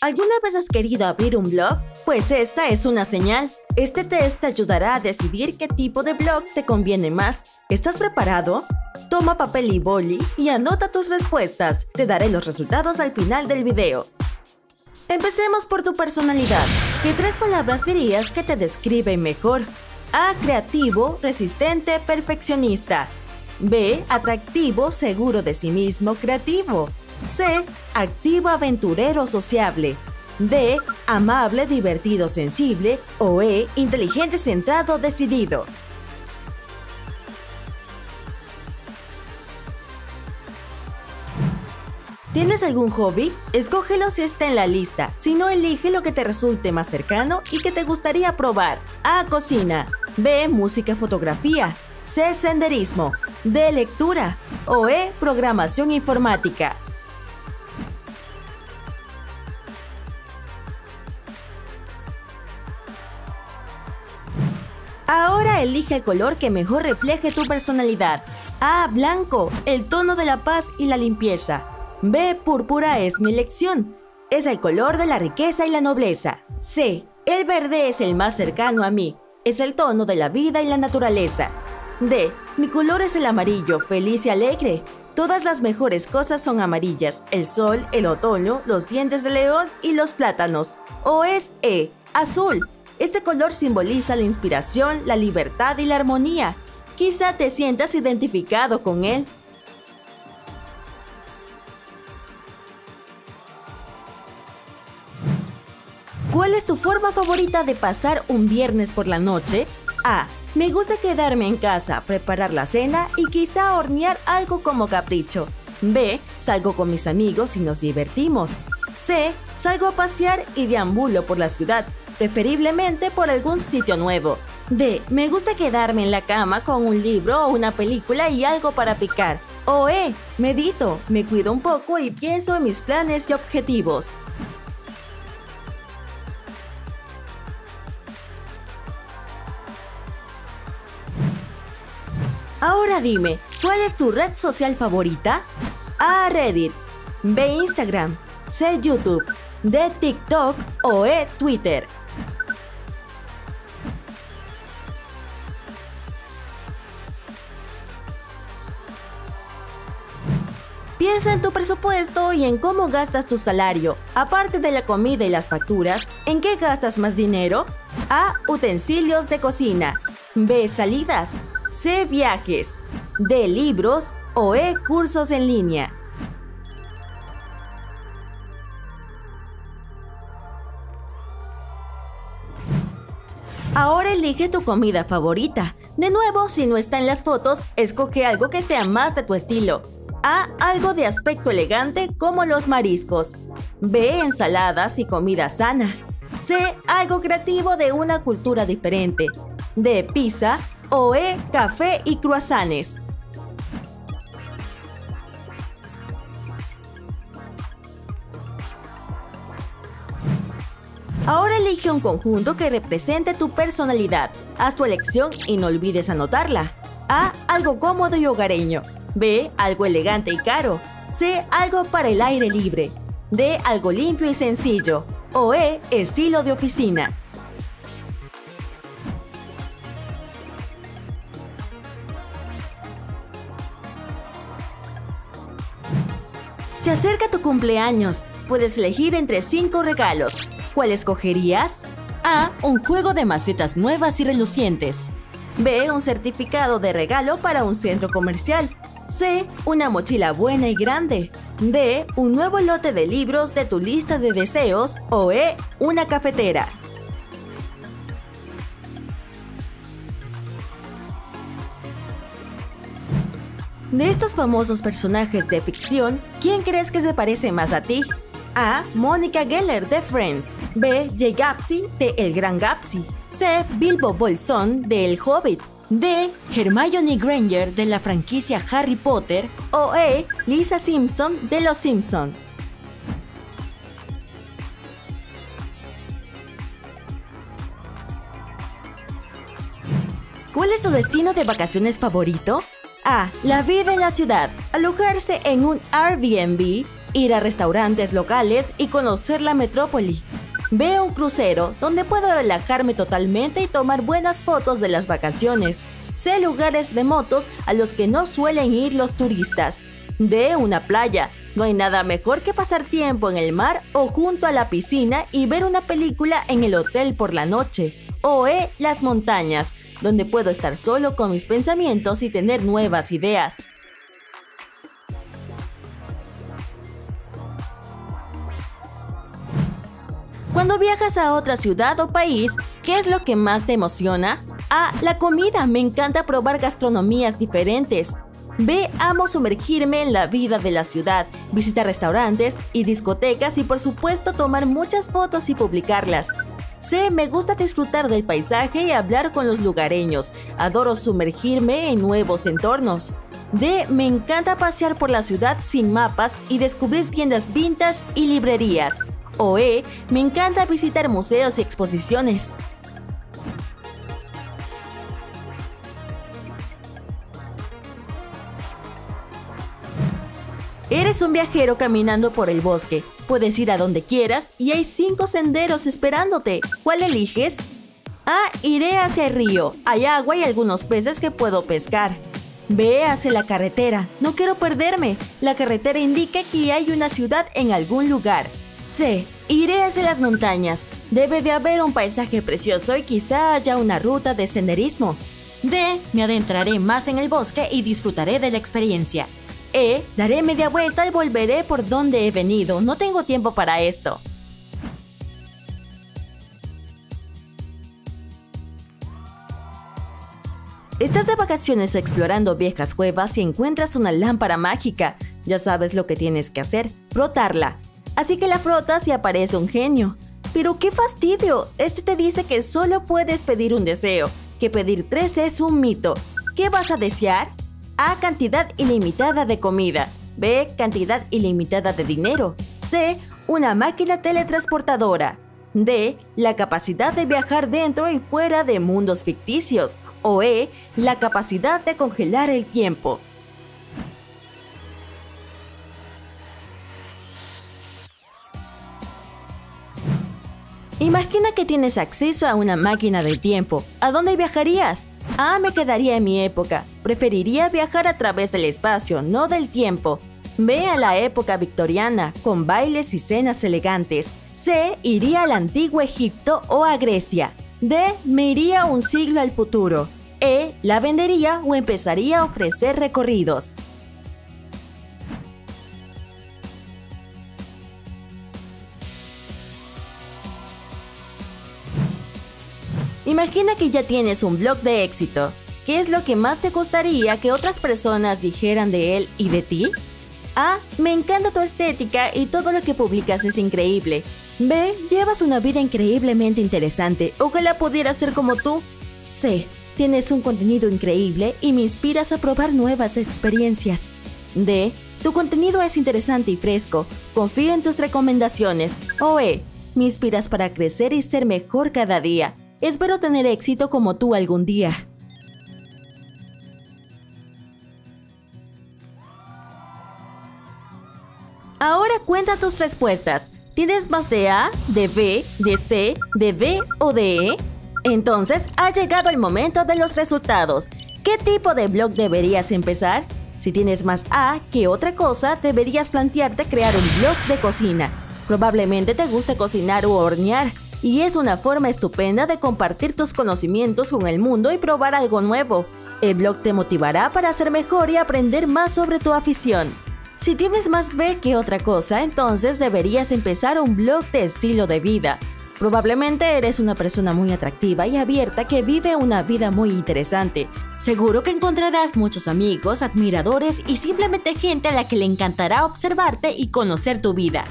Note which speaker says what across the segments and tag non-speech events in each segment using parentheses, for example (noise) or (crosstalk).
Speaker 1: ¿Alguna vez has querido abrir un blog? Pues esta es una señal. Este test te ayudará a decidir qué tipo de blog te conviene más. ¿Estás preparado? Toma papel y boli y anota tus respuestas. Te daré los resultados al final del video. Empecemos por tu personalidad. ¿Qué tres palabras dirías que te describen mejor? A. Creativo, resistente, perfeccionista. B. Atractivo, seguro de sí mismo, creativo. C. Activo, aventurero, sociable. D. Amable, divertido, sensible. O E. Inteligente, centrado, decidido. ¿Tienes algún hobby? Escógelo si está en la lista. Si no, elige lo que te resulte más cercano y que te gustaría probar. A. Cocina. B. Música, fotografía. C. Senderismo. D. Lectura. O E. Programación informática. Elige el color que mejor refleje tu personalidad. A. Blanco, el tono de la paz y la limpieza. B. Púrpura es mi elección. Es el color de la riqueza y la nobleza. C. El verde es el más cercano a mí. Es el tono de la vida y la naturaleza. D. Mi color es el amarillo, feliz y alegre. Todas las mejores cosas son amarillas. El sol, el otoño, los dientes de león y los plátanos. O es E. Azul. Este color simboliza la inspiración, la libertad y la armonía. Quizá te sientas identificado con él. ¿Cuál es tu forma favorita de pasar un viernes por la noche? A. Me gusta quedarme en casa, preparar la cena y quizá hornear algo como capricho. B. Salgo con mis amigos y nos divertimos. C. Salgo a pasear y deambulo por la ciudad, preferiblemente por algún sitio nuevo. D. Me gusta quedarme en la cama con un libro o una película y algo para picar. O E. Medito, me cuido un poco y pienso en mis planes y objetivos. Ahora dime, ¿cuál es tu red social favorita? A. Reddit. B. Instagram. C. YouTube. D. TikTok o E. Twitter. Piensa en tu presupuesto y en cómo gastas tu salario. Aparte de la comida y las facturas, ¿en qué gastas más dinero? A. Utensilios de cocina. B. Salidas. C. Viajes. D. Libros. O E. Cursos en línea. Ahora elige tu comida favorita. De nuevo, si no está en las fotos, escoge algo que sea más de tu estilo. A. Algo de aspecto elegante como los mariscos. B. Ensaladas y comida sana. C. Algo creativo de una cultura diferente. D. Pizza. O E. Café y croissants. Ahora elige un conjunto que represente tu personalidad. Haz tu elección y no olvides anotarla. A. Algo cómodo y hogareño. B. Algo elegante y caro. C. Algo para el aire libre. D. Algo limpio y sencillo. O E. Estilo de oficina. Se acerca tu cumpleaños. Puedes elegir entre 5 regalos. ¿Cuál escogerías? A. Un juego de macetas nuevas y relucientes. B. Un certificado de regalo para un centro comercial. C. Una mochila buena y grande. D. Un nuevo lote de libros de tu lista de deseos. O E. Una cafetera. De estos famosos personajes de ficción, ¿quién crees que se parece más a ti? A. Mónica Geller de Friends. B. Jay Gapsi de El Gran Gapsi. C. Bilbo Bolsón de El Hobbit. D. Hermione Granger de la franquicia Harry Potter. O E. Lisa Simpson de Los Simpson. ¿Cuál es tu destino de vacaciones favorito? A. La vida en la ciudad. Alojarse en un Airbnb. ir a restaurantes locales y conocer la metrópoli. B. Un crucero, donde puedo relajarme totalmente y tomar buenas fotos de las vacaciones. C. Lugares remotos a los que no suelen ir los turistas. D. Una playa. No hay nada mejor que pasar tiempo en el mar o junto a la piscina y ver una película en el hotel por la noche. O E. Las montañas, donde puedo estar solo con mis pensamientos y tener nuevas ideas. Cuando viajas a otra ciudad o país, ¿qué es lo que más te emociona? A. La comida. Me encanta probar gastronomías diferentes. B. Amo sumergirme en la vida de la ciudad, visitar restaurantes y discotecas y por supuesto tomar muchas fotos y publicarlas. C. Me gusta disfrutar del paisaje y hablar con los lugareños. Adoro sumergirme en nuevos entornos. D. Me encanta pasear por la ciudad sin mapas y descubrir tiendas vintage y librerías. O E. Me encanta visitar museos y exposiciones. Eres un viajero caminando por el bosque. Puedes ir a donde quieras y hay cinco senderos esperándote. ¿Cuál eliges? A. Iré hacia el río. Hay agua y algunos peces que puedo pescar. B. Hacia la carretera. No quiero perderme. La carretera indica que hay una ciudad en algún lugar. C. Iré hacia las montañas. Debe de haber un paisaje precioso y quizá haya una ruta de senderismo. D. Me adentraré más en el bosque y disfrutaré de la experiencia. E. Daré media vuelta y volveré por donde he venido. No tengo tiempo para esto. Estás de vacaciones explorando viejas cuevas y encuentras una lámpara mágica. Ya sabes lo que tienes que hacer, frotarla. Así que la frotas y aparece un genio. Pero qué fastidio, este te dice que solo puedes pedir un deseo, que pedir tres es un mito. ¿Qué vas a desear? A. Cantidad ilimitada de comida. B. Cantidad ilimitada de dinero. C. Una máquina teletransportadora. D. La capacidad de viajar dentro y fuera de mundos ficticios. O E. La capacidad de congelar el tiempo. Imagina que tienes acceso a una máquina del tiempo. ¿A dónde viajarías? A. Me quedaría en mi época. Preferiría viajar a través del espacio, no del tiempo. B. A la época victoriana, con bailes y cenas elegantes. C. Iría al antiguo Egipto o a Grecia. D. Me iría un siglo al futuro. E. La vendería o empezaría a ofrecer recorridos. Imagina que ya tienes un blog de éxito. ¿Qué es lo que más te gustaría que otras personas dijeran de él y de ti? A. Me encanta tu estética y todo lo que publicas es increíble. B. Llevas una vida increíblemente interesante. Ojalá pudiera ser como tú. C. Tienes un contenido increíble y me inspiras a probar nuevas experiencias. D. Tu contenido es interesante y fresco. Confío en tus recomendaciones. O E. Me inspiras para crecer y ser mejor cada día. Espero tener éxito como tú algún día. Ahora cuenta tus respuestas. ¿Tienes más de A, de B, de C, de D o de E? Entonces ha llegado el momento de los resultados. ¿Qué tipo de blog deberías empezar? Si tienes más A que otra cosa, deberías plantearte crear un blog de cocina. Probablemente te guste cocinar o hornear y es una forma estupenda de compartir tus conocimientos con el mundo y probar algo nuevo. El blog te motivará para ser mejor y aprender más sobre tu afición. Si tienes más B que otra cosa, entonces deberías empezar un blog de estilo de vida. Probablemente eres una persona muy atractiva y abierta que vive una vida muy interesante. Seguro que encontrarás muchos amigos, admiradores y simplemente gente a la que le encantará observarte y conocer tu vida.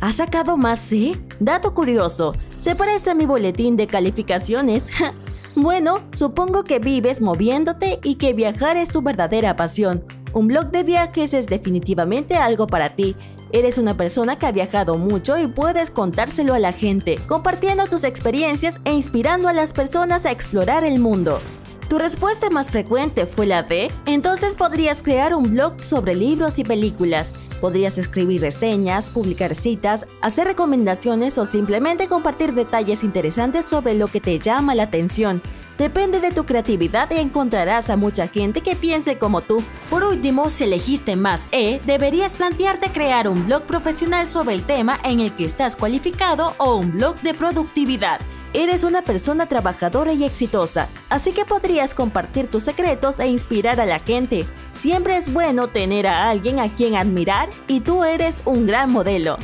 Speaker 1: ¿Has sacado más C? Dato curioso, se parece a mi boletín de calificaciones. (laughs) bueno, supongo que vives moviéndote y que viajar es tu verdadera pasión. Un blog de viajes es definitivamente algo para ti. Eres una persona que ha viajado mucho y puedes contárselo a la gente, compartiendo tus experiencias e inspirando a las personas a explorar el mundo. ¿Tu respuesta más frecuente fue la B? Entonces podrías crear un blog sobre libros y películas Podrías escribir reseñas, publicar citas, hacer recomendaciones o simplemente compartir detalles interesantes sobre lo que te llama la atención. Depende de tu creatividad y encontrarás a mucha gente que piense como tú. Por último, si elegiste más E, deberías plantearte crear un blog profesional sobre el tema en el que estás cualificado o un blog de productividad. Eres una persona trabajadora y exitosa, así que podrías compartir tus secretos e inspirar a la gente. Siempre es bueno tener a alguien a quien admirar y tú eres un gran modelo.